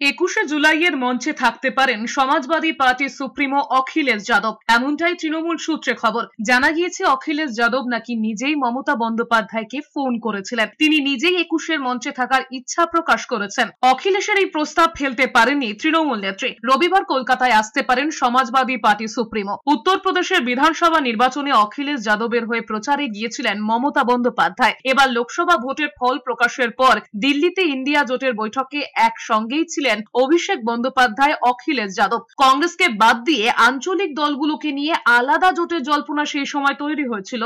একুশে জুলাইয়ের মঞ্চে থাকতে পারেন সমাজবাদী পার্টির সুপ্রিমো অখিলেশ যাদব। এমনটাই তৃণমূল সূত্রে খবর। জানা গিয়েছে, অখিলেশ যাদব নাকি নিজেই মমতা বন্দ্যোপাধ্যায়কে ফোন করেছিলেন। তিনি নিজেই একুশের মঞ্চে থাকার ইচ্ছা প্রকাশ করেছেন। অখিলেশের এই প্রস্তাব ফেলতে পারেননি তৃণমূল নেত্রী। রবিবার কলকাতায় আসতে পারেন সমাজবাদী পার্টি সুপ্রিমো। উত্তরপ্রদেশের বিধানসভা নির্বাচনে অখিলেশ যাদবের হয়ে প্রচারে গিয়েছিলেন মমতা বন্দ্যোপাধ্যায়। এবার লোকসভা ভোটের ফল প্রকাশের পর দিল্লিতে ইন্ডিয়া জোটের বৈঠকে একসঙ্গেই ছিলেন অভিষেক বন্দ্যোপাধ্যায়, অখিলেশ যাদব। কংগ্রেসকে বাদ দিয়ে আঞ্চলিক দলগুলোকে নিয়ে আলাদা জোটের জল্পনা সেই সময় তৈরি হয়েছিল।